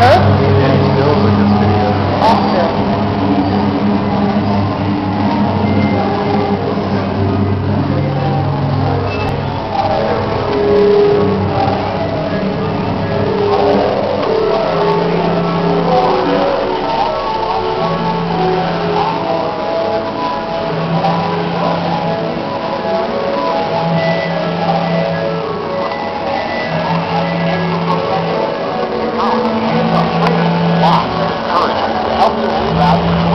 Huh? out.